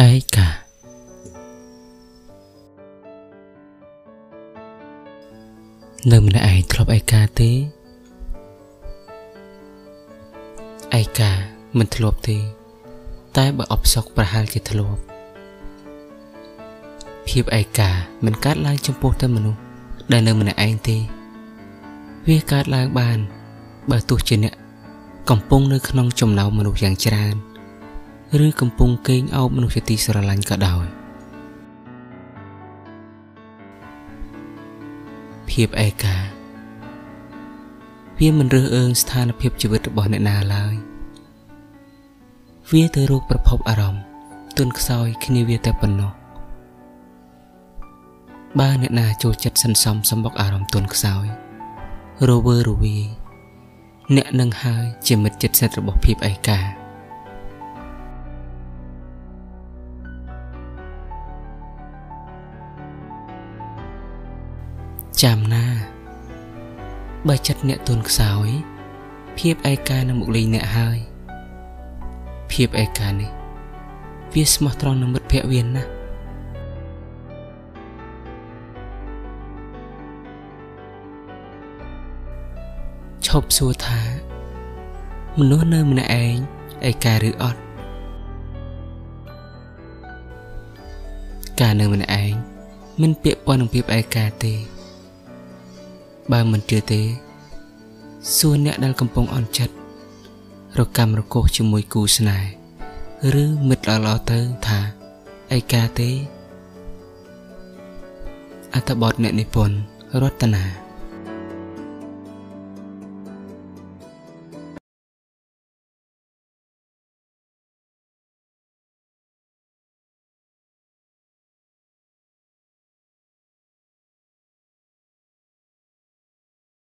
ឯកានៅម្នាក់ឯងធ្លាប់ឯកាទេឯកាមិនធ្លាប់ទេ តែបើអបសុកប្រហែលជាធ្លាប់ភាពឯកាមិនកើតឡើងចំពោះតែមនុស្សដែលនៅម្នាក់ឯងទេ វាកើតឡើងបាន បើទោះជាអ្នក កំពុងនៅក្នុងចំណោមមនុស្សយ៉ាងច្រើន ឬកំពុងកេងអោបមនុស្សជាទីស្រឡាញ់ក៏ដោយភាពឯកាវាមិនរើសអើងស្ថានភាពជីវិតរបស់អ្នកណាឡើយវាទៅរកប្រភពអារម្មណ៍ទន់ខ្សោយគ្នាវាតែប៉ុណ្ណោះបើអ្នកណាចូលចិត្តសន្សំសម្បុកអារម្មណ៍ទន់ខ្សោយរវើរវាយអ្នកនឹងហើយជាមិត្តចិត្តសិទ្ធរបស់ភាពឯកា ចាំណាបើចិត្តអ្នកទន់ខ្សោយ ភាពឯកានឹងមកលេងអ្នកហើយ ភាពឯកានេះ វាស្មោះត្រង់នឹងមិត្តភក្តិវាណាស់ឈប់សួរថា មនុស្សនៅម្នាក់ឯងឯកាឬអត់ការនៅម្នាក់ឯងមិនពាក់ព័ន្ធនឹងភាពឯកាទេ បើមិនជឿទេសួរអ្នកដែលកំពុងអន់ចិត្តរកម្មរកោសជាមួយគូស្នេហ៍ឬមិត្តល្អៗទៅថាឯកាទេអត្ថបទអ្នកនិពន្ធរតនា